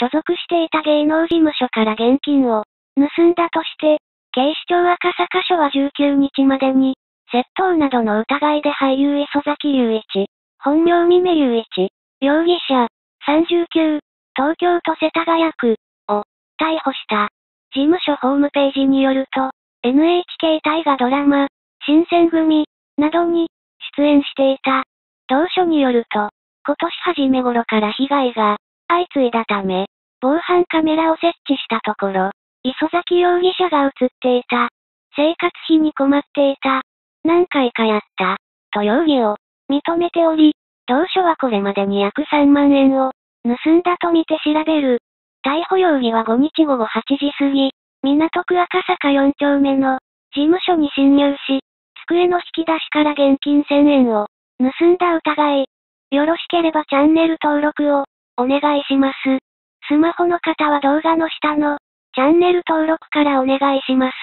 所属していた芸能事務所から現金を盗んだとして、警視庁赤坂署は19日までに、窃盗などの疑いで俳優磯崎雄一、本名三目雄一、容疑者、39、東京都世田谷区を逮捕した。事務所ホームページによると、NHK 大河ドラマ、新選組などに出演していた。当初によると、今年初め頃から被害が相次いだため、防犯カメラを設置したところ、磯崎容疑者が映っていた。生活費に困っていた。何回かやった。と容疑を認めており、当初はこれまでに約3万円を盗んだとみて調べる。逮捕容疑は5日午後8時過ぎ、港区赤坂4丁目の事務所に侵入し、机の引き出しから現金1000円を盗んだ疑い。よろしければチャンネル登録をお願いします。スマホの方は動画の下のチャンネル登録からお願いします。